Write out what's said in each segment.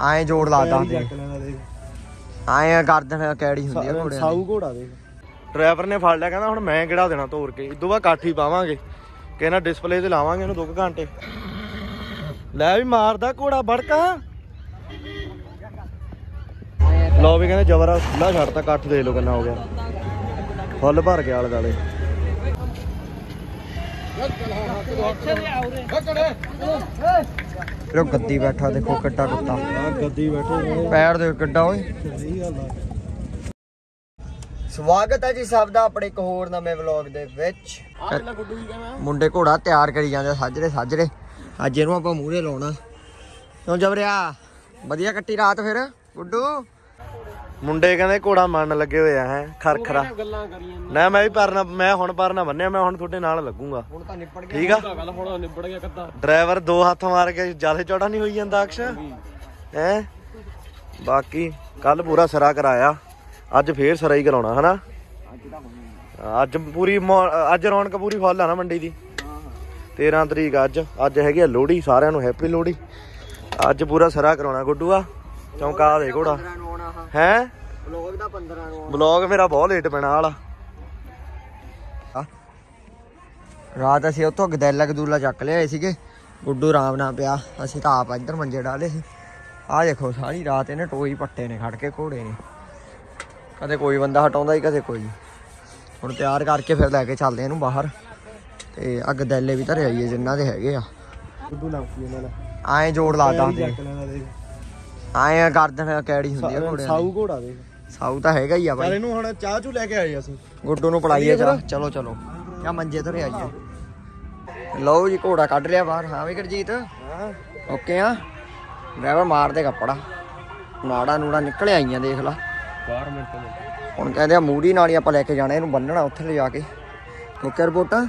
ਐਂ ਜੋੜ ਲਾਦਾ ਦੇ। ਚੱਕ ਲੈਣਾ ਦੇਖ। ਐਂ ਗਰਦਨ ਕੈੜੀ ਹੁੰਦੀ ਆ ਘੋੜਿਆਂ ਦੀ। ਸਾਊ ਘੋੜਾ ਦੇਖ। ਡਰਾਈਵਰ ਨੇ ਫੜ ਲਿਆ ਕਹਿੰਦਾ ਹੁਣ ਮੈਂ ਕਿਹੜਾ ਦੇਣਾ ਤੋਰ ਕੇ। ਇਦੋਂ ਬਾਅਦ ਕਾਠੀ ਪਾਵਾਂਗੇ। ਕਹਿੰਦਾ ਡਿਸਪਲੇ ਤੇ ਲਾਵਾਂਗੇ ਇਹਨੂੰ 2 ਘੰਟੇ। ਲੈ ਵੀ ਮਾਰਦਾ ਘੋੜਾ ਬੜਕਾ। ਲੋ ਵੀ ਕਹਿੰਦੇ ਜਬਰਾ ਖੁੱਲਾ ਛੱਡਤਾ ਕੱਠ ਦੇ ਲੋ ਕਿੰਨਾ ਹੋ ਗਿਆ। ਫੁੱਲ ਭਰ ਗਿਆ ਆਲੇ ਦਾਲੇ ਫਿਰ ਉਹ ਗੱਦੀ ਬੈਠਾ ਦੇਖੋ ਕਿੱਡਾ ਕੁੱਤਾ। ਆ ਗੱਦੀ ਬੈਠੇ ਪੈਰ ਦੇ ਕਿੱਡਾ ਓਏ। ਸਵਾਗਤ ਹੈ ਜੀ ਸਭ ਦਾ ਆਪਣੇ ਇੱਕ ਹੋਰ ਨਵੇਂ ਵਲੌਗ ਦੇ ਵਿੱਚ। ਮੁੰਡੇ ਘੋੜਾ ਤਿਆਰ ਕਰੀ ਜਾਂਦੇ ਸਾਜਰੇ ਸਾਜਰੇ। ਅੱਜ ਇਹਨੂੰ ਆਪਾਂ ਮੂਹਰੇ ਲਾਉਣਾ। ਕਿਉਂ ਜਬਰਿਆ? ਵਧੀਆ ਕੱਟੀ ਰਾਤ ਫਿਰ ਗੁੱਡੂ? ਮੁੰਡੇ ਕਹਿੰਦੇ ਘੋੜਾ ਮੰਨ ਲੱਗੇ ਹੋਏ ਆ ਹੈ ਖਰਖਰਾ। ਗੱਲਾਂ ਕਰੀਆਂ ਨਾ ਮੈਂ ਵੀ ਪਰਨਾ ਮੈਂ ਹੁਣ ਪਰਨਾ ਬੰਨਿਆ ਮੈਂ ਹੁਣ ਤੁਹਾਡੇ ਨਾਲ ਲੱਗੂਗਾ। ਹੁਣ ਤਾਂ ਨਿਪੜ ਗਿਆ ਠੀਕ ਆ? ਗੱਲ ਹੁਣ ਨਿਬੜ ਗਿਆ ਕੱਦਾ। ਡਰਾਈਵਰ ਦੋ ਹੱਥ ਮਾਰ ਕੇ ਜ਼ਿਆਦਾ ਚੌੜਾ ਨਹੀਂ ਹੋਈ ਜਾਂਦਾ ਅਕਸ਼? ਹੈ? ਬਾਕੀ ਕੱਲ ਪੂਰਾ ਸਰਾ ਕਰਾਇਆ। ਅੱਜ ਫੇਰ ਸਰਾ ਹੀ ਕਰਾਉਣਾ ਹਨਾ? ਅੱਜ ਪੂਰੀ ਅੱਜ ਰੌਣਕ ਪੂਰੀ ਫੁੱਲ ਆ ਨਾ ਮੰਡੀ ਦੀ। 13 ਤਰੀਕ ਅੱਜ। ਅੱਜ ਹੈਗੀ ਆ ਲੋਹੜੀ ਸਾਰਿਆਂ ਨੂੰ ਹੈਪੀ ਲੋਹੜੀ। ਅੱਜ ਪੂਰਾ ਸਰਾ ਕਰਾਉਣਾ ਗੁੱਡੂਆ। ਚੌਂਕਾ ਦੇ ਘੋੜਾ। ਹਾਂ? ਵਲੌਗ ਦਾ 15 ਨੂੰ ਬਲੌਗ ਮੇਰਾ ਬਹੁਤ ਲੇਟ ਪੈਣਾ ਵਾਲਾ ਰਾਤ ਅਸੀਂ ਉੱਥੋਂ ਗਦੈਲਾ ਗਦੂਲਾ ਚੱਕ ਲਿਆਏ ਸੀਗੇ। ਗੁੱਡੂ ਆਰਾਮ ਨਾਲ ਪਿਆ। ਅਸੀਂ ਤਾਂ ਆਪ ਇੱਧਰ ਮੰਜੇ ਡਾਲੇ ਸੀ। ਆਹ ਦੇਖੋ ਸਾਰੀ ਰਾਤ ਇਹਨੇ ਟੋਈ ਪੱਟੇ ਨੇ ਖੜ ਕੇ ਘੋੜੇ ਨੇ। ਕਦੇ ਕੋਈ ਬੰਦਾ ਹਟਾਉਂਦਾ ਹੀ ਕਦੇ ਕੋਈ। ਹੁਣ ਤਿਆਰ ਕਰਕੇ ਫਿਰ ਲੈ ਕੇ ਚੱਲਦੇ ਇਹਨੂੰ ਬਾਹਰ। ਤੇ ਆ ਗਦੈਲੇ ਵੀ ਧਰੇ ਆਈਏ ਜਿੰਨਾ ਦੇ ਹੈਗੇ ਆ। ਗੁੱਡੂ ਲੰਕੀ ਇਹਨਾਂ ਦਾ? ਐਂ ਜੋੜ ਲਾਦਾ ਦੇ ਐਂ ਗਰਦਨ ਕੈੜੀ ਹੁੰਦੀ ਆ ਘੋੜਿਆਂ ਸਾਊ ਘੋੜਾ ਦੇਖ। ਸਾਊ ਤਾਂ ਹੈਗਾ ਹੀ ਆ ਚੱਲ ਬਾਈ ਇਹਨੂੰ ਹੁਣ ਚਾਹ ਚੂ ਲੈ ਕੇ ਆਏ ਅਸੀਂ। ਗੁੱਡੂ ਨੂੰ ਪੜਾਈਏ ਜਾ ਚਲੋ। ਚਲੋ ਜਾਂ ਮੰਜੇ ਧਰੇ ਆਈਏ ਲਓ ਜੀ ਘੋੜਾ ਕੱਢ ਲਿਆ ਬਾਹਰ। ਹਾਂ ਵੀ ਗੁਰਜੀਤ? ਹਾਂ। ਓਕੇ ਆ। ਡਰਾਈਵਰ ਮਾਰ ਦੇ ਕੱਪੜਾ। ਨਾੜਾ ਨੂੜਾ ਨਿਕਲ ਆਈਆਂ ਦੇਖ ਲਾ। ਬਾਹਰ ਮਿੰਟ ਹੁਣ ਕਹਿੰਦੇ ਆ ਮੂੜੀ ਨਾਲ ਹੀ ਆਪਾਂ ਲੈ ਕੇ ਜਾਣਾ ਇਹਨੂੰ ਬੰਨਣਾ ਉੱਥੇ ਲੈ ਜਾ ਕੇ। ਓਕੇ ਰਿਪੋਰਟਾਂ।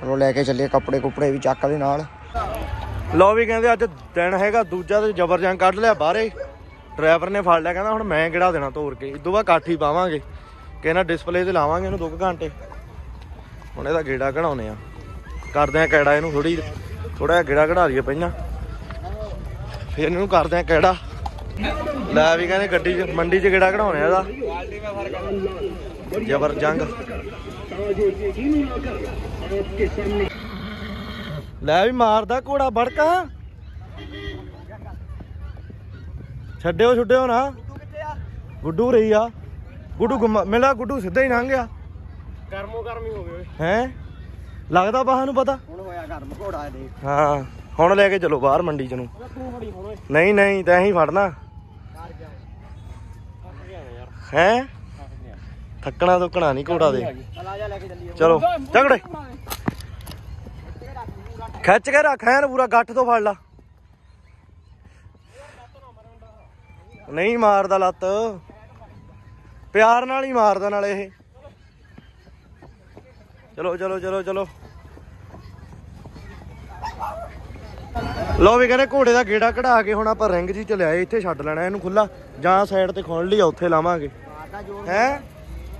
ਚਲੋ ਲੈ ਕੇ ਚੱਲੀਏ ਕੱਪੜੇ ਕੁਪੜੇ ਵੀ ਚੱਕ ਦੇ ਨਾਲ। ਲੋ ਵੀ ਕਹਿੰਦੇ ਅੱਜ ਦਿਨ ਹੈਗਾ, ਦੂਜਾ ਤੇ ਜ਼ਬਰ ਜੰਗ ਕੱਢ ਲਿਆ, ਬਾਹਰੇ ਡਰਾਈਵਰ ਨੇ ਫੜ ਲਿਆ, ਕਹਿੰਦਾ ਹੁਣ ਮੈਂ ਕਿਹੜਾ ਦੇਣਾ ਤੋਰ ਕੇ। ਇਦੋਂ ਬਾਅਦ ਕਾਠੀ ਪਾਵਾਂਗੇ। ਕਹਿੰਦਾ ਡਿਸਪਲੇ ਤੇ ਲਾਵਾਂਗੇ ਇਹਨੂੰ 2 ਘੰਟੇ। ਹੁਣ ਇਹਦਾ ਗੇੜਾ ਕਢਾਉਨੇ ਆ। ਕਰਦੇ ਆ ਕਿਹੜਾ ਇਹਨੂੰ ਥੋੜੀ ਥੋੜਾ ਜਿਹਾ ਗੇੜਾ ਕਢਾ ਲਈਏ ਪਹਿਲਾਂ। ਫਿਰ ਇਹਨੂੰ ਕਰਦੇ ਆ ਕਿਹੜਾ ਲੈ ਵੀ ਕਹਿੰਦੇ ਗੱਡੀ 'ਚ, ਮੰਡੀ 'ਚ ਗੇੜਾ ਕਢਾਉਣੇ ਆ ਇਹਦਾ। ਜ਼ਬਰ ਜੰਗ। ਲੈ ਵੀ ਮਾਰਦਾ ਘੋੜਾ ਬੜਕਾ। ਛੱਡਿਓ ਛੱਡਿਓ ਨਾ। ਗੁੱਡੂ ਰਹੀ ਆ। ਗੁੱਡੂ ਗੁੰਮਾ ਮੇਲਾ ਗੁੱਡੂ ਸਿੱਧਾ ਹੀ ਲੰਘ ਗਿਆ। ਗਰਮੋ ਗਰਮੀ ਹੋ ਗਈ ਓਏ। ਹੈ? ਲੱਗਦਾ ਬਾਹਾਂ ਨੂੰ ਪਤਾ? ਹੁਣ ਹੋਇਆ ਗਰਮ ਘੋੜਾ ਦੇ ਹਾਂ ਹੁਣ ਲੈ ਕੇ ਚਲੋ ਬਾਹਰ ਮੰਡੀ ਚ ਨੂੰ। ਤੂੰ ਨਹੀਂ ਨਹੀਂ ਤੈਂ ਹੀ ਫੜਨਾ। ਹੈ? ਥੱਕਣਾ ਤੁੱਕਣਾ ਨਹੀਂ ਘੋੜਾ ਦੇ। ਚਲ ਆ ਜਾ ਲੈ ਕੇ ਚੱਲੀਏ। ਚਲੋ ਝਗੜੇ ਖਿੱਚ ਕੇ ਰੱਖ, ਐਨ ਪੂਰਾ ਗੱਠ ਤੋਂ ਫੜ ਲਾ। ਨਹੀਂ ਮਾਰਦਾ ਲੱਤ। ਪਿਆਰ ਨਾਲ ਹੀ ਮਾਰਦਾ ਨਾਲ ਇਹ। ਚਲੋ ਚਲੋ ਚਲੋ ਚਲੋ। ਲੋ ਵੀ ਕਹਿੰਦੇ ਘੋੜੇ ਦਾ ਗੇੜਾ ਕਢਾ ਕੇ ਹੁਣ ਆਪਾਂ ਰਿੰਗ ਜੀ ਚ ਲਿਆਏ, ਇੱਥੇ ਛੱਡ ਲੈਣਾ, ਇਹਨੂੰ ਖੁੱਲਾ ਜਾਂ ਸਾਈਡ ਤੇ ਖੋਲ ਲਈ ਉੱਥੇ ਲਾਵਾਂਗੇ। ਮਾਰਦਾ ਜੋਰ ਹੈ?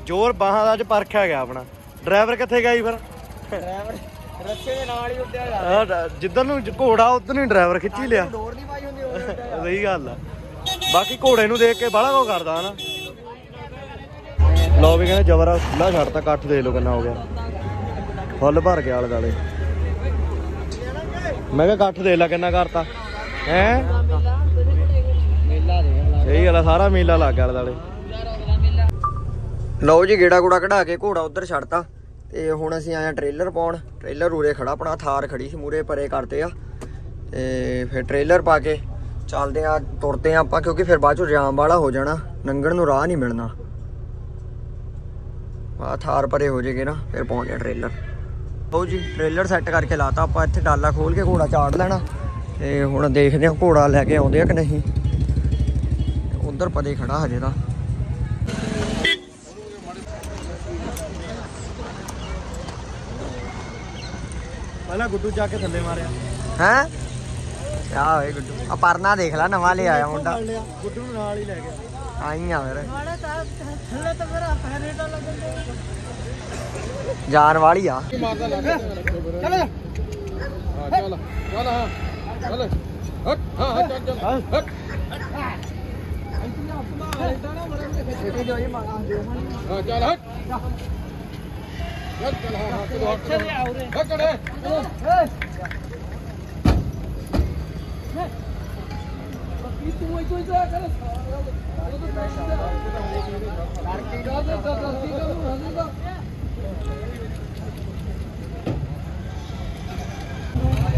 ਜ਼ੋਰ ਬਾਹਾਂ ਦਾ ਅੱਜ ਪਰਖਿਆ ਗਿਆ ਆਪਣਾ। ਡਰਾਈਵਰ ਕਿੱਥੇ ਗਿਆ ਜੀ ਫਿਰ? ਡਰਾਈਵਰ ਰੱਸੇ ਦੇ ਨਾਲ ਹੀ ਉੱਡਿਆ ਜਾ ਆਹ ਡ- ਜਿੱਧਰ ਨੂੰ ਜ- ਘੋੜਾ ਉਧਰ ਨੂੰ ਡਰਾਈਵਰ ਖਿੱਚੀ ਲਿਆ। ਡੋਰ ਨਹੀਂ ਪਾਈ ਹੁੰਦੀ ਉਹ ਉੱਡਿਆ ਸਹੀ ਗੱਲ ਆ। ਬਾਕੀ ਘੋੜੇ ਨੂੰ ਦੇਖ ਕੇ ਬੜਾ ਕੋ ਕਰਦਾ ਹਨਾ। ਲੋ ਵੀ ਕਹਿੰਦੇ ਜਬਰਾ ਖੁੱਲਾ ਛੱਡਤਾ ਕੱਠ ਦੇ ਲੋ ਕਿੰਨਾ ਹੋ ਗਿਆ। ਫੁੱਲ ਭਰ ਗਿਆ ਆਲੇ ਦਾਲੇ ਮੈਂ ਕਿਹਾ ਕੱਠ ਦੇ ਲੈ ਕਿੰਨਾ ਕਰਤਾ। ਹੈ? ਮੇਲਾ ਦੇ ਸਹੀ ਗੱਲ ਆ ਸਾਰਾ ਮੇਲਾ ਲੱਗ ਗਿਆ ਆਲੇ ਦਾਲੇ ਲਓ ਜੀ ਗੇੜਾ ਗੂੜਾ ਕਢਾ ਕੇ ਘੋੜਾ ਉਧਰ ਛੱਡਤਾ। ਤੇ ਹੁਣ ਅਸੀਂ ਆਇਆ ਟ੍ਰੇਲਰ ਪਾਉਣ। ਟ੍ਰੇਲਰ ਉਰੇ ਖੜਾ ਆਪਣਾ, ਥਾਰ ਖੜੀ ਸੀ ਮੂਰੇ ਪਰੇ ਕਰਤੇ ਆ। ਤੇ ਫਿਰ ਟ੍ਰੇਲਰ ਪਾ ਕੇ ਚੱਲਦੇ ਆ, ਤੁਰਦੇ ਆ ਆਪਾਂ, ਕਿਉਂਕਿ ਫਿਰ ਬਾਅਦ ਚੋਂ ਜਾਮ ਵਾਲਾ ਹੋ ਜਾਣਾ, ਨੰਗਣ ਨੂੰ ਰਾਹ ਨਹੀਂ ਮਿਲਣਾ। ਆ ਥਾਰ ਪਰੇ ਹੋ ਜੇਗੇ ਨਾ, ਫਿਰ ਪਹੁੰਚ ਗਿਆ ਟ੍ਰੇਲਰ। ਲਓ ਜੀ, ਟ੍ਰੇਲਰ ਸੈੱਟ ਕਰਕੇ ਲਾਤਾ ਆਪਾਂ, ਇੱਥੇ ਡਾਲਾ ਖੋਲ ਕੇ ਘੋੜਾ ਚਾੜ ਲੈਣਾ। ਤੇ ਹੁਣ ਦੇਖਦੇ ਆ ਘੋੜਾ ਲੈ ਕੇ ਆਉਂਦੇ ਆ ਕਿ ਨਹੀਂ। ਉਧਰ ਪਰੇ ਖੜਾ ਹਜੇ ਤਾਂ। ਪਹਿਲਾਂ ਗੁੱਡੂ ਜਾ ਕੇ ਥੱਲੇ ਮਾਰਿਆ ਹੈ ਆ ਵੇ ਗੁੱਡੂ ਆ ਪਰਨਾ ਦੇਖ ਲੈ ਨਵਾਂ ਲੈ ਆਇਆ ਮੁੰਡਾ ਲਿਆ ਗੁੱਡੂ ਨੂੰ ਨਾਲ ਹੀ ਲੈ ਗਿਆ ਆਈ ਆ ਫਿਰ ਜਾਨ ਵਾਲੀ ਆ ਮਾਰਦਾ ਲੱਗ ਚੱਲ ਚੱਲ ਚੱਲ ਹਾਂ ਚੱਲ ਹਟ ਹਾਂ ਹਾਂ ਚੱਲ ਚੱਲ ਹਟ ਹਾਂ ਚੱਲ ਹਟ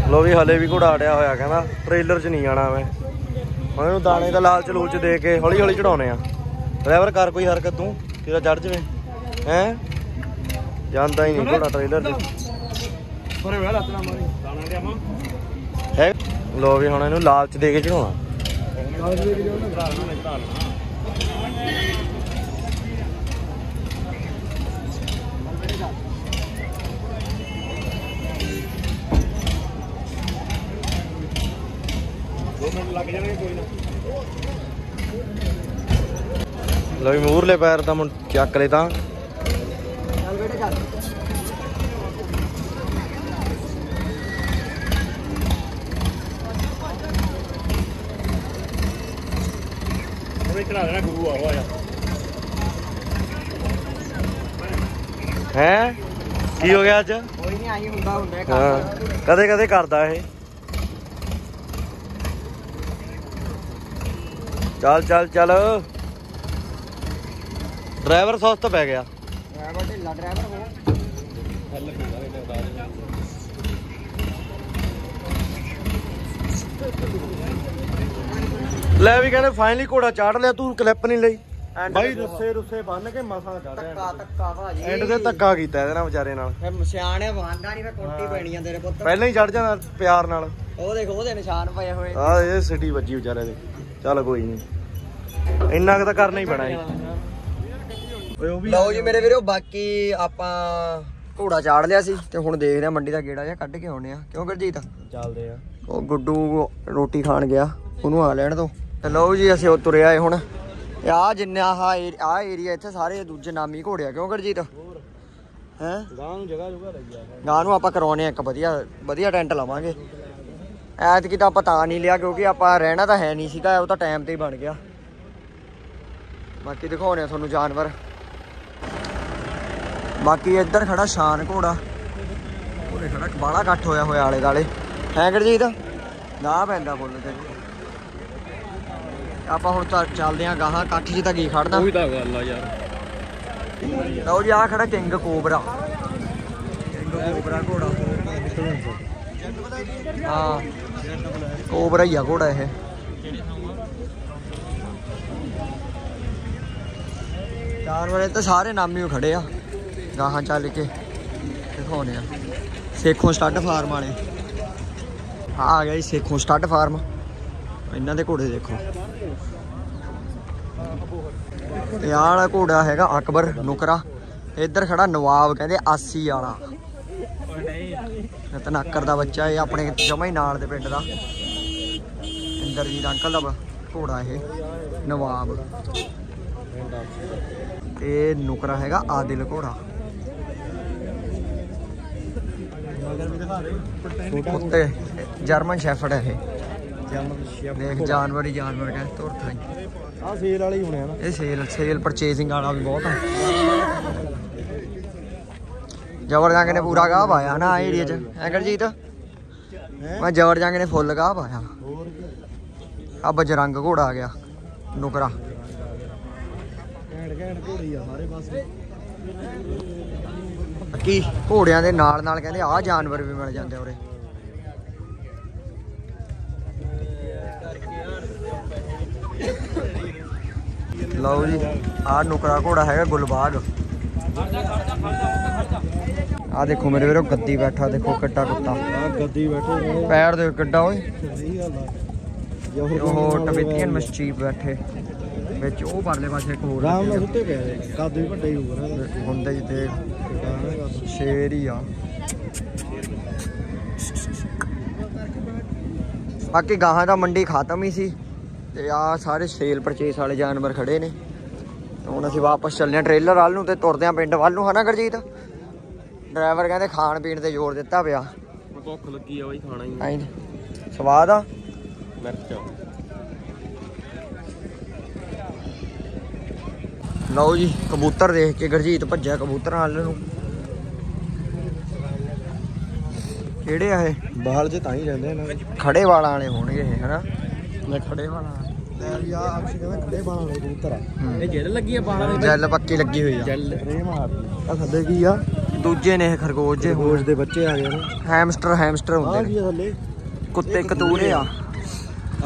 ਲੋ ਵੀ ਹਲੇ ਵੀ ਘੋੜਾ ਅੜਿਆ ਹੋਇਆ ਕਹਿੰਦਾ ਟ੍ਰੇਲਰ 'ਚ ਨਹੀਂ ਜਾਣਾ ਮੈਂ। ਹੁਣ ਇਹਨੂੰ ਦਾਣੇ ਦਾ ਲਾਲਚ ਲੂਲਚ ਦੇ ਕੇ ਹੌਲੀ ਹੌਲੀ ਚੜਾਉਣੇ ਆ। ਡਰਾਈਵਰ ਕਰ ਕੋਈ ਹਰਕਤ ਤੂੰ, ਤੇਰਾ ਚੜ ਜਵੇ। ਹੈ? ਜਾਂਦਾ ਹੀ ਨਹੀਂ ਘੋੜਾ ਟ੍ਰੇਲਰ 'ਚ ਪਰੇ ਵੇ ਲੱਤ ਨਾ ਮਾਰੀ। ਦਾਣਾ ਦੇ ਆਵਾਂ ਹੈ? ਲੋ ਵੀ ਹੁਣ ਇਹਨੂੰ ਲਾਲਚ ਦੇ ਕੇ ਚੜਾਉਣਾ ਦੇ ਕੇ ਜਾਓ ਨਾ ਭਰਾ ਨਾਲ ਚੜਾ ਲੈਣਾ ਦੋ ਮਿੰਟ ਲੱਗ ਜਾਣਗੇ ਕੋਈ ਨਾ। ਲੋ ਵੀ ਮੂਰਲੇ ਪੈਰ ਤਾਂ ਮੁੰ ਚੱਕ ਲੈ ਤਾਂ। ਚੜਾ ਦੇਣਾ ਗੁਰੂ ਆਵਾ ਆ। ਹੈ? ਕੀ ਹੋ ਗਿਆ ਅੱਜ? ਕੋਈ ਨਹੀਂ ਆਈ ਹੁੰਦਾ ਹੁੰਦਾ ਹੈ ਹਾਂ। ਕੰਮ ਕਦੇ ਕਦੇ ਕਰਦਾ ਇਹ। ਚੱਲ ਚੱਲ ਚੱਲ। ਡਰਾਈਵਰ ਸੁਸਤ ਪੈ ਗਿਆ। ਡਰਾਈਵਰ ਢਿੱਲਾ ਡਰਾਈਵਰ ਹੋ ਲੈ ਵੀ ਕਹਿੰਦੇ ਫਾਈਨਲੀ ਘੋੜਾ ਚਾੜ ਲਿਆ ਤੂੰ ਕਲਿੱਪ ਨਹੀਂ ਲਈ। ਬਾਈ ਰੁੱਸੇ ਰੁੱਸੇ ਬੰਨ ਕੇ ਮਸਾਂ ਚੜਿਆ ਧੱਕਾ ਭਾਜੀ। ਐਂਡ ਤੇ ਧੱਕਾ ਕੀਤਾ ਇਹਦੇ ਨਾਲ ਵਿਚਾਰੇ ਨਾਲ। ਫੇ ਸਿਆਣੇ ਵਾਂਦਾ ਨਹੀਂ ਫੇ ਕੋਟੀ ਪੈਣੀ ਆ ਤੇਰੇ ਪੁੱਤ। ਪਹਿਲਾਂ ਹੀ ਚੜ ਜਾਣਾ ਪਿਆਰ ਨਾਲ। ਉਹ ਦੇਖ ਉਹਦੇ ਨਿਸ਼ਾਨ ਪਏ ਹੋਏ। ਆਹ ਇਹ ਸਿੱਟੀ ਵੱਜੀ ਵਿਚਾਰੇ ਦੇ। ਚੱਲ ਕੋਈ ਨਹੀਂ ਇੰਨਾ ਕੁ ਤਾਂ ਕਰਨਾ ਹੀ ਪੈਣਾ ਵੀ ਲਓ ਜੀ ਮੇਰੇ ਵੀਰੋ ਬਾਕੀ ਆਪਾਂ ਘੋੜਾ ਚਾੜ ਲਿਆ ਸੀ ਤੇ ਹੁਣ ਦੇਖਦੇ ਆ ਮੰਡੀ ਦਾ ਗੇੜਾ ਜਿਹਾ ਕੱਢ ਕੇ ਆਉਣੇ ਆ ਕਿਉਂ ਗੁਰਜੀਤ? ਚੱਲਦੇ ਆ। ਉਹ ਗੁੱਡੂ ਰੋਟੀ ਖਾਣ ਗਿਆ। ਉਹਨੂੰ ਆ ਲੈਣ ਦੋ। ਤੇ ਲਓ ਜੀ ਅਸੀਂ ਉਹ ਤੁਰੇ ਆਏ ਹੁਣ। ਆ ਜਿੰਨਾ ਆਹ ਆ ਏਰੀਆ ਇੱਥੇ ਸਾਰੇ ਦੂਜੇ ਨਾਮੀ ਘੋੜਿਆ ਕਿਉਂ ਗੁਰਜੀਤ? ਹੈ? ਗਾਂ ਨੂੰ ਜਗ੍ਹਾ ਜੁਗਾ ਲਈ ਆ। ਗਾਂ ਨੂੰ ਆਪਾਂ ਕਰਾਉਣੇ ਆ ਇੱਕ ਵਧੀਆ ਵਧੀਆ ਟੈਂਟ ਲਵਾਂਗੇ। ਐਤਕੀ ਤਾਂ ਆਪਾਂ ਤਾਂ ਨਹੀਂ ਲਿਆ ਕਿਉਂਕਿ ਆਪਾਂ ਰਹਿਣਾ ਤਾਂ ਹੈ ਨਹੀਂ ਸੀਗਾ ਉਹ ਤਾਂ ਟਾਈਮ ਤੇ ਹੀ ਬਣ ਗਿਆ। ਬਾਕੀ ਦਿਖਾਉਣੇ ਆ ਤੁਹਾਨੂੰ ਜਾਨਵਰ। ਬਾਕੀ ਇੱਧਰ ਖੜਾ ਸ਼ਾਨ ਘੋੜਾ। ਉਹਦੇ ਖੜਾ ਬਾਲਾ ਇਕੱਠ ਹੋਇਆ ਹੋਇਆ ਆਲੇ ਦਾਲੇ ਹੈ ਗਰਜੀਤ? ਨਾ ਪੈਂਦਾ ਫੁੱਲ ਤੇ। ਆਪਾਂ ਹੁਣ ਤਾਂ ਚੱਲਦੇ ਆਂ ਗਾਹਾਂ ਇਕੱਠ 'ਚ ਤਾਂ ਕੀ ਖੜਨਾ ਉਹੀ ਤਾਂ ਗੱਲ ਆ ਯਾਰ। ਲਓ ਜੀ ਆ ਖੜਾ ਕਿੰਗ ਕੋਬਰਾ। ਕਿੰਗ ਕੋਬਰਾ ਘੋੜਾ ਹਾਂ ਕੋਬਰਾ ਹੀ ਆ ਘੋੜਾ ਇਹ। ਜਾਨਵਰ ਇਹ ਤਾਂ ਸਾਰੇ ਨਾਮੀ ਓ ਖੜੇ ਆ ਗਾਹਾਂ ਚੱਲ ਕੇ। ਦਿਖਾਉਣੇ ਆ। ਸੇਖੋਂ ਸਟੱਡ ਫਾਰਮ ਵਾਲੇ। ਆ ਆ ਗਿਆ ਜੀ ਸੇਖੋਂ ਸਟੱਡ ਫਾਰਮ। ਇਹਨਾਂ ਦੇ ਘੋੜੇ ਦੇਖੋ। ਇਹ ਆਹ ਘੋੜਾ ਹੈਗਾ ਅਕਬਰ ਨੁਕਰਾ। ਇੱਧਰ ਖੜਾ ਨਵਾਬ ਕਹਿੰਦੇ ਆਸੀ ਵਾਲਾ ਤਨਕਰ ਦਾ ਬੱਚਾ ਇਹ ਆਪਣੇ ਜਮਾ ਹੀ ਨਾਲ ਦੇ ਪਿੰਡ ਦਾ। ਇੰਦਰਜੀਤ ਅੰਕਲ ਦਾ ਘੋੜਾ ਇਹ, ਨਵਾਬ। ਤੇ ਨੁਕਰਾ ਹੈਗਾ ਆਦਿਲ ਘੋੜਾ। ਕੁੱਤੇ, ਜਰਮਨ ਸ਼ੈਫਰਡ ਹੈ ਇਹ। ਦੇਖ ਜਾਨਵਰ ਹੀ ਜਾਨਵਰ ਕਹਿੰਦੇ ਤੁਰ ਥਾਈ। ਆ ਸੇਲ ਵਾਲੇ ਹੀ ਹੋਣੇ ਆ ਨਾ। ਇਹ ਸੇਲ ਸੇਲ ਪਰਚੇਸਿੰਗ ਵਾਲਾ ਵੀ ਬਹੁਤ ਆ। ਜਬਰ ਜੰਗ ਨੇ ਪੂਰਾ ਗਾਹ ਪਾਇਆ ਨਾ ਏਰੀਆ ਚ। ਐ ਕਰਜੀਤ ਮੈਂ ਜਬਰ ਜੰਗ ਨੇ ਫੁੱਲ ਗਾਹ ਪਾਇਆ। ਆ ਬਜਰੰਗ ਘੋੜਾ ਆ ਗਿਆ ਨੁਕਰਾ। ਘੈਂਟ ਘੈਂਟ ਘੋੜੀ ਆ ਸਾਰੇ ਪਾਸੇ। ਕੀ? ਘੋੜਿਆਂ ਦੇ ਨਾਲ ਨਾਲ ਕਹਿੰਦੇ ਆਹ ਜਾਨਵਰ ਵੀ ਮਿਲ ਜਾਂਦੇ ਉਰੇ। ਲਓ ਜੀ ਆਹ ਨੁਕਰਾ ਘੋੜਾ ਹੈਗਾ ਗੁਲਬਾਗ। ਆ ਦੇਖੋ ਮੇਰੇ ਵੀਰੋ ਗੱਦੀ ਬੈਠਾ ਦੇਖੋ ਕਿੱਡਾ ਕੁੱਤਾ। ਆ ਗੱਦੀ ਬੈਠੇ ਪੈਰ ਦੇ ਕਿੱਡਾ ਓਏ। ਆ ਤੇ ਉਹ ਟਬੇਤੀਅਨ ਮਸਚੀਪ ਬੈਠੇ। ਵਿੱਚ ਉਹ ਪਰਲੇ ਪਾਸੇ ਇੱਕ ਹੋਰ ਰਾਮ ਨਾਲ ਸੁੱਤੇ ਪਏ ਨੇ ਕੱਦ ਵੀ ਵੱਡੇ ਹੀ ਹੋਊਗਾ ਆ। ਹੁੰਦੇ ਜੀ ਇਹਦਾ। ਸ਼ੇਰ ਹੀ ਆ। ਬਾਕੀ ਗਾਹਾਂ ਦਾ ਮੰਡੀ ਖਤਮ ਹੀ ਸੀ। ਤੇ ਆ ਸਾਰੇ ਸੇਲ ਪਰਚੇਸ ਵਾਲੇ ਜਾਨਵਰ ਖੜੇ ਨੇ। ਹੁਣ ਅਸੀਂ ਵਾਪਸ ਚੱਲਦੇ ਹਾਂ ਟ੍ਰੇਲਰ ਵੱਲ ਨੂੰ ਤੇ ਤੁਰਦੇ ਹਾਂ ਪਿੰਡ ਵੱਲ ਨੂੰ ਹਨਾ ਗਰਜੀਤ? ਡਰਾਈਵਰ ਕਹਿੰਦੇ ਖਾਣ ਪੀਣ ਤੇ ਜ਼ੋਰ ਦਿੱਤਾ ਪਿਆ। ਭੁੱਖ ਲੱਗੀ ਆ ਬਾਈ ਖਾਣਾ ਹੀ ਆਈ। ਸਵਾਦ ਆ? ਮਿਰਚ ਲਓ ਜੀ ਕਬੂਤਰ ਦੇਖ ਕੇ ਗਰਜੀਤ ਭੱਜਿਆ ਕਬੂਤਰਾਂ ਵੱਲ ਨੂੰ। ਕਿਹੜੇ ਆ ਇਹ? ਬਾਹਲ ਜੇ ਤਾਂ ਹੀ ਰਹਿੰਦੇ ਨੇ। ਖੜੇ ਵਾਲਾਂ ਵਾਲੇ ਹੋਣਗੇ ਇਹ ਹਨਾ? ਮੈਂ ਖੜੇ ਵਾਲਾ ਲੈ ਵੀ ਆ ਅਕਸ਼ ਕਹਿੰਦਾ ਖੜੇ ਬਾਲਾਂ ਵਾਲੇ ਕਬੂਤਰ ਆ। ਇਹ ਜੇਲ ਲੱਗੀ ਆ ਬਾਣਾ ਜੈਲ ਪੱਕੀ ਲੱਗੀ ਹੋਈ ਆ। ਜੈਲ ਰੇ ਮਾਰਦੀ ਆ ਥੱਲੇ ਕੀ ਆ? ਦੂਜੇ ਨੇ ਇਹ ਖਰਗੋਸ਼ ਜੇ ਗੋਸ਼ ਦੇ ਬੱਚੇ ਆ ਗਏ ਨਾ। ਹੈਮਸਟਰ ਹੈਮਸਟਰ ਆ ਹੁੰਦੇ ਕੀ ਨੇ। ਆ ਥੱਲੇ? ਕੁੱਤੇ ਕਤੂਰੇ ਆ। ਆ।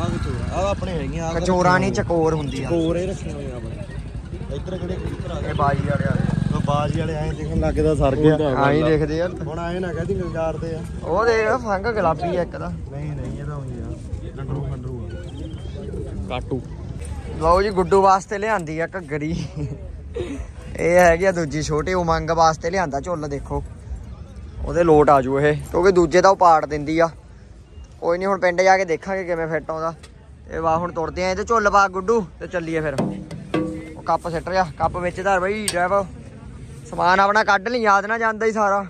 ਕਿੱਥੇ ਆ। ਆਪਣੇ ਹੈਗੀਆਂ ਆ ਕਚੋਰਾਂ ਨਹੀਂ ਚਕੋਰ ਹੁੰਦੀ ਆ। ਕੋਰ ਇਹ ਰੱਖੀਆਂ ਹੋਈਆਂ ਆਪਣੇ। ਇੱਧਰ ਕਿਹੜੇ ਕਬੂਤਰ ਆ ਇਹ ਬਾਜੀ ਵਾਲੇ ਆ ਉਹ ਬਾਜੀ ਵਾਲੇ ਐਂ ਦੇਖਣ ਲੱਗਦਾ ਸਰ ਗਿਆ। ਆਈ ਦੇਖਦੇ ਯਾਰ ਹੁਣ ਆਏ ਨਾ ਕਹਦੀ ਗੰਗਾਰਦੇ ਆ। ਉਹ ਦੇਖ ਫੰਗ ਗੁਲਾਬੀ ਆ ਇੱਕ ਦਾ ਨਹੀਂ ਨਹੀਂ ਇਹਦਾ ਹੋਈ ਆ ਡੰਡਰੂ ਫੰਡਰੂ ਆ ਕਾਟੂ। ਲਓ ਜੀ, ਗੁੱਡੂ ਵਾਸਤੇ ਲਿਆਂਦੀ ਆ ਘੱਗਰੀ। ਇਹ ਹੈਗੀ ਆ ਦੂਜੀ ਛੋਟੀ, ਉਮੰਗ ਵਾਸਤੇ ਲਿਆਂਦਾ ਝੁੱਲ, ਦੇਖੋ। ਉਹਦੇ ਲੋਟ ਆ ਜੂ ਇਹ, ਕਿਉਂਕਿ ਦੂਜੇ ਦਾ ਉਹ ਪਾੜ ਦਿੰਦੀ ਆ। ਕੋਈ ਨਹੀਂ ਹੁਣ ਪਿੰਡ ਜਾ ਕੇ ਦੇਖਾਂਗੇ ਕਿਵੇਂ ਫਿੱਟ ਆਉਂਦਾ। ਇਹ ਵਾਹ, ਹੁਣ ਤੁਰਦੇ ਆ ਇਹਦੇ ਝੁੱਲ ਪਾ ਗੁੱਡੂ, ਤੇ ਚੱਲੀਏ ਫਿਰ। ਉਹ ਕੱਪ ਸਿੱਟ ਰਿਆ ਕੱਪ ਵਿੱਚ ਧਰ ਬਈ ਡਰਾਈਵਰ ਸਮਾਨ ਆਪਣਾ ਕੱਢ ਲਈ, ਯਾਦ ਨਾ ਜਾਂਦਾ ਹੀ ਸਾਰਾ।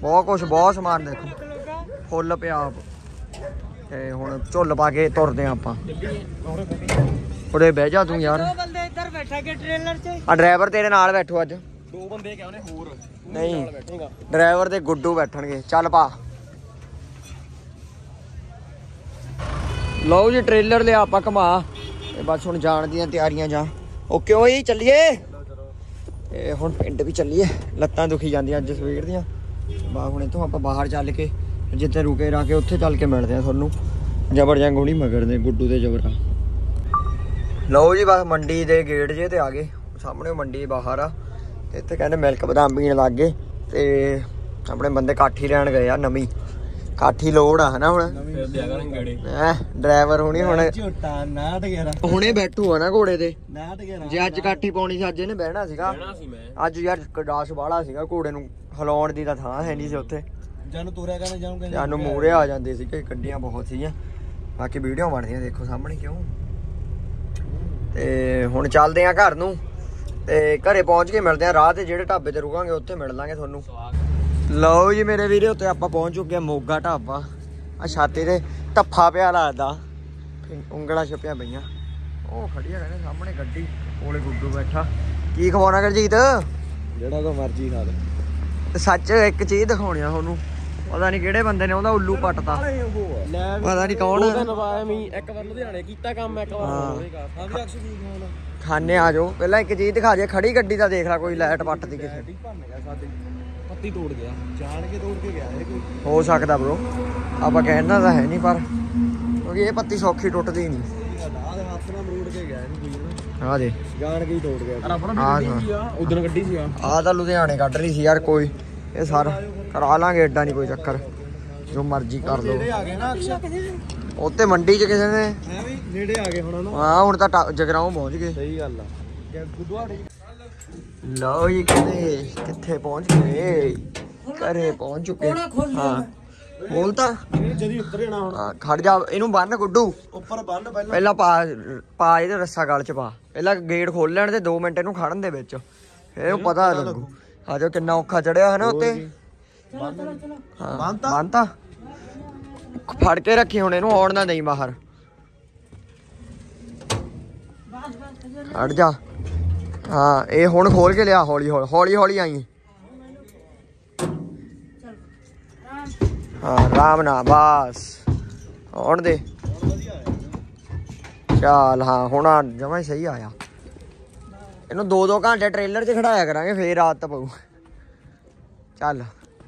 ਬਹੁਤ ਕੁਝ ਬਹੁਤ ਸਮਾਨ ਦੇਖੋ। ਫੁੱਲ ਪਿਆ ਆਪ। ਤੇ ਹੁਣ ਝੁੱਲ ਪਾ ਕੇ ਤੁਰਦੇ ਆ ਆਪਾਂ। ਉਰੇ ਬਹਿ ਜਾ ਤੂੰ ਯਾਰ। ਦੋ ਬੰਦੇ ਇੱਧਰ ਬੈਠਾ ਕੇ ਟ੍ਰੇਲਰ 'ਚ। ਆ ਡਰਾਈਵਰ ਤੇਰੇ ਨਾਲ ਬੈਠੋ ਅੱਜ। ਦੋ ਬੰਦੇ ਕਿਹਾ ਉਹਨੇ? ਹੋਰ। ਨਹੀਂ। ਬੈਠੇਗਾ। ਡਰਾਈਵਰ ਤੇ ਗੁੱਡੂ ਬੈਠਣਗੇ। ਚੱਲ ਪਾ। ਲਓ ਜੀ ਟ੍ਰੇਲਰ ਲਿਆ ਆਪਾਂ ਘਮਾ। ਤੇ ਬਸ ਹੁਣ ਜਾਣ ਦੀਆਂ ਤਿਆਰੀਆਂ ਜਾ। ਓਕੇ ਓਏ ਚੱਲੀਏ? ਇਹ ਹੁਣ ਪਿੰਡ ਵੀ ਚੱਲੀਏ। ਲੱਤਾਂ ਦੁਖੀ ਜਾਂਦੀਆਂ ਅੱਜ ਸਵੇਰ ਦੀਆਂ। ਬਾ ਹੁਣ ਇੱਥੋਂ ਆਪਾਂ ਬਾਹਰ ਚੱਲ ਕੇ ਜਿੱਥੇ ਰੁਕੇ ਰਾ ਕੇ ਉੱਥੇ ਚੱਲ ਕੇ ਮਿਲਦੇ ਆ ਤੁਹਾਨੂੰ। ਜਬਰ ਜੰਗ ਹੁਣੀ ਮਗਰ ਦੇ ਗੁੱਡੂ ਤੇ ਜਬਰਾ। ਲਓ ਜੀ ਬਸ ਮੰਡੀ ਦੇ ਗੇਟ ਜੇ ਤੇ ਆ ਗਏ। ਸਾਹਮਣੇ ਮੰਡੀ ਬਾਹਰ ਆ। ਤੇ ਇੱਥੇ ਕਹਿੰਦੇ ਮਿਲਕ ਬਦਾਮ ਪੀਣ ਲੱਗ ਗਏ। ਤੇ ਆਪਣੇ ਬੰਦੇ ਕਾਠੀ ਲੈਣ ਗਏ ਆ ਨਵੀਂ। ਕਾਠੀ ਲੋੜ ਆ ਹਨਾ ਹੁਣ? ਐ ਡਰਾਈਵਰ ਹੁਣੀ ਹੁਣ। ਝੋਟਾ 911 ਹੁਣੇ ਬੈਠੂ ਆ ਨਾ ਘੋੜੇ ਤੇ। 911 ਜੇ ਅੱਜ ਕਾਠੀ ਪਾਉਣੀ ਸੀ ਅੱਜ ਇਹਨੇ ਬਹਿਣਾ ਸੀਗਾ। ਸੀ ਮੈਂ। ਅੱਜ ਯਾਰ ਕਡਾਸ ਵਾਲਾ ਸੀਗਾ ਘੋੜੇ ਨੂੰ ਹਿਲਾਉਣ ਦੀ ਤਾਂ ਥਾਂ ਹੈ ਨਹੀਂ ਸੀ ਉੱਥੇ। ਜਾਨੂੰ ਤੁਰਿਆ ਕਰਨ ਜਾਊਂਗਾ ਜਾਨੂੰ ਮੂਰੇ ਆ ਜਾਂਦੇ ਸੀ ਕਿ ਗੱਡੀਆਂ ਬਹੁਤ ਸੀਗੀਆਂ। ਬਾਕੀ ਵੀਡੀਓ ਬਣਦੀਆਂ ਦੇਖੋ ਸਾਹਮਣੇ ਕਿਉਂ? ਤੇ ਹੁਣ ਚੱਲਦੇ ਆ ਘਰ ਨੂੰ। ਤੇ ਘਰੇ ਪਹੁੰਚ ਕੇ ਮਿਲਦੇ ਆ ਰਾਹ ਤੇ ਜਿਹੜੇ ਢਾਬੇ ਤੇ ਰੁਕਾਂਗੇ ਉੱਥੇ ਮਿਲ ਲਾਂਗੇ ਤੁਹਾਨੂੰ। ਲਓ ਜੀ ਮੇਰੇ ਵੀਰੇ ਉੱਤੇ ਆਪਾਂ ਪਹੁੰਚ ਚੁੱਕੇ ਆ ਮੋਗਾ ਢਾਬਾ। ਆ ਛਾਤੇ ਤੇ ਧੱਫਾ ਪਿਆ ਲੱਗਦਾ। ਉਂਗਲਾਂ ਛਪੀਆਂ ਪਈਆਂ। ਉਹ ਖੜੀ ਆ ਕਹਿੰਦੇ ਸਾਹਮਣੇ ਗੱਡੀ ਕੋਲੇ ਗੁੱਡੂ ਬੈਠਾ। ਕੀ ਖਵਾਉਣਾ ਗਰਜੀਤ? ਜਿਹੜਾ ਕੋ ਮਰਜ਼ੀ ਖਾ ਲੈ। ਤੇ ਸੱਚ ਇੱਕ ਚੀਜ਼ ਦਿਖਾਉਣੀ ਆ ਤੁਹਾਨੂੰ ਪਤਾ ਨਹੀਂ ਕਿਹੜੇ ਬੰਦੇ ਨੇ ਉਹਦਾ ਉੱਲੂ ਪੱਟਤਾ। ਪਤਾ ਨਹੀਂ ਕੌਣ ਆ। ਨਵਾਇਆ ਮੀ ਇੱਕ ਵਾਰ ਲੁਧਿਆਣੇ ਕੀਤਾ ਕੰਮ ਇੱਕ ਵਾਰ ਹਾਂ। ਹੋਵੇਗਾ ਸਾਡੀ ਅਕਸ਼ ਦੀ ਖਾਣਾ ਖਾਣੇ ਆ ਜਾਓ। ਪਹਿਲਾਂ ਇੱਕ ਚੀਜ਼ ਦਿਖਾ ਜੇ ਖੜੀ ਗੱਡੀ ਦਾ ਦੇਖ ਲੈ ਕੋਈ ਲਾਈਟ ਪੱਟਦੀ ਕਿਸੇ। ਗੱਡੀ ਭੰਨ ਗਿਆ ਸਾਡੀ। ਪੱਤੀ ਤੋੜ ਗਿਆ। ਜਾਣ ਕੇ ਤੋੜ ਕੇ ਗਿਆ ਇਹ ਕੋਈ। ਹੋ ਸਕਦਾ ਬ్రో ਆਪਾਂ ਕਹਿਣਾ ਤਾਂ ਹੈ ਨਹੀਂ ਪਰ ਕਿਉਂਕਿ ਇਹ ਪੱਤੀ ਸੌਖੀ ਟੁੱਟਦੀ ਨਹੀਂ ਆਹ ਦੇ ਹੱਥ ਨਾਲ ਮਰੋੜ ਕੇ ਗਿਆ ਇਹਨੂੰ ਕੋਈ ਨਾ ਆ ਦੇ। ਜਾਣ ਕੇ ਹੀ ਤੋੜ ਗਿਆ। ਆ। ਉਦੋਂ ਗੱਡੀ ਸੀ ਆ। ਆ ਤਾਂ ਲੁਧਿਆਣੇ ਕੱਢ ਰਹੀ ਸੀ ਯਾਰ ਕੋਈ। ਇਹ ਸਾਰਾ ਕਰਾ ਲਾਂਗੇ ਏਡਾ ਨਹੀਂ ਕੋਈ ਚੱਕਰ। ਜੋ ਮਰਜ਼ੀ ਕਰ ਲਓ। ਨੇੜੇ ਆ ਗਏ ਨਾ ਅਕਸ਼ ਉੱਤੇ ਮੰਡੀ 'ਚ ਕਿਸੇ ਨੇ? ਹੈ ਵੀ ਨੇੜੇ ਆ ਗਏ ਹੁਣ ਨਾ ਹਾਂ ਹੁਣ ਤਾਂ ਜਗਰਾਓਂ ਪਹੁੰਚ ਗਏ। ਸਹੀ ਗੱਲ ਆ। ਕਿ ਗੁੱਦਵਾੜੇ ਲਓ ਜੀ ਕਹਿੰਦੇ ਕਿੱਥੇ ਪਹੁੰਚ ਗਏ? ਘਰੇ ਪਹੁੰਚ ਚੁੱਕੇ। ਹਾਂ। ਬੋਲ ਤਾਂ। ਜਦੀ ਉੱਤਰ ਜਾਣਾ ਹੁਣ। ਹਾਂ, ਖੜ ਜਾ। ਇਹਨੂੰ ਬੰਨ ਗੁੱਡੂ। ਉੱਪਰ ਬੰਨ ਪਹਿਲਾਂ। ਪਹਿਲਾਂ ਪਾ ਪਾ ਇਹਦੇ ਰੱਸਾ ਗਲ ਚ ਪਾ। ਪਹਿਲਾਂ ਗੇਟ ਖੋਲ ਲੈਣ ਤੇ 2 ਮਿੰਟ ਇਹਨੂੰ ਖੜਨ ਦੇ ਵਿੱਚ। ਫਿਰ ਇਹਨੂੰ ਪਤਾ ਲੱਗੂ। ਆ ਜਾ ਕਿੰਨਾ ਔਖਾ ਚੜਿਆ ਹੈ ਨਾ ਉੱਤੇ। ਹਾਂ ਬੰਨ੍ਹਤਾ? ਬੰਨਤਾ ਫੜ ਕੇ ਰੱਖੀ ਹੁਣ ਇਹਨੂੰ ਆਉਣ ਨਾ ਦੇਈ ਬਾਹਰ। ਹਟ ਜਾ। ਹਾਂ ਇਹ ਹੁਣ ਖੋਲ ਕੇ ਲਿਆ ਹੌਲੀ ਹੌਲੀ ਹੌਲੀ ਹੌਲੀ ਆਈ। ਹਾਂ ਰਾਮ ਨਾ ਬਸ। ਆਉਣ ਦੇ। ਚੱਲ ਹਾਂ ਹੁਣ ਜਮਾ ਹੀ ਸਹੀ ਆਇਆ। ਇਹਨੂੰ 2-2 ਘੰਟੇ ਟ੍ਰੇਲਰ 'ਚ ਖੜਾਇਆ ਕਰਾਂਗੇ ਫੇਰ ਰਾਤ ਪਊ। ਚੱਲ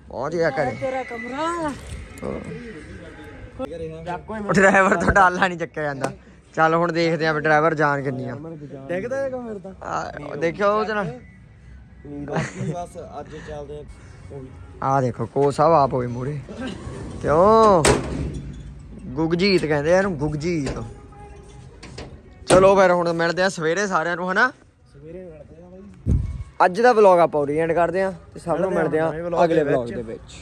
ਪਹੁੰਚ ਗਿਆ ਘਰੇ। ਤੇਰਾ ਕਮਰਾ। ਉਹ ਡਰਾਈਵਰ ਤੋਂ ਡਾਲਾ ਨਹੀਂ ਚੱਕਿਆ ਜਾਂਦਾ। ਚੱਲ ਹੁਣ ਦੇਖਦੇ ਆਂ ਵੀ ਡਰਾਈਵਰ ਜਾਣ ਕਿੰਨੀ ਆ ਡਿੱਗਦਾ ਹੈਗਾ ਮੇਰੇ ਤਾਂ। ਆਹ, ਦੇਖਿਓ ਉਹਦੇ ਨਾਲ। ਬਾਕੀ ਬਸ ਅੱਜ ਚੱਲਦੇ ਆ ਦੇਖੋ ਕੋ ਸਾਹਿਬ ਆਪ ਹੋਏ ਮੂਰੇ ਕਿਉਂ ਗੁਗਜੀਤ ਕਹਿੰਦੇ ਆ ਇਹਨੂੰ ਗੁਗਜੀਤ। ਚਲੋ ਫਿਰ ਹੁਣ ਮਿਲਦੇ ਆ ਸਵੇਰੇ ਸਾਰਿਆਂ ਨੂੰ ਹਨਾ? ਅੱਜ ਦਾ ਵਲੌਗ ਆਪਾਂ ਓਰੀਐਂਟ ਕਰਦੇ ਆ ਤੇ ਸਭ ਨੂੰ ਮਿਲਦੇ ਆ ਅਗਲੇ ਵਲੌਗ। ਦੇ ਵਿੱਚ